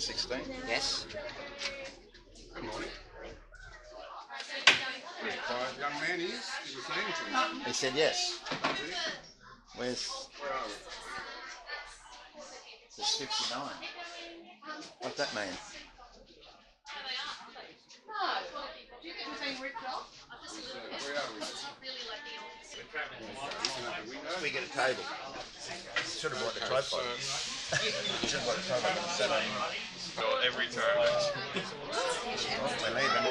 16? Yes. Good morning. Very young man he is. he saying to me? He said yes. Where's... Where are we? It's 59. What's that mean? We get a table. Should have brought the tripod. Should have brought the tripod and sat on. Every time. We're leaving.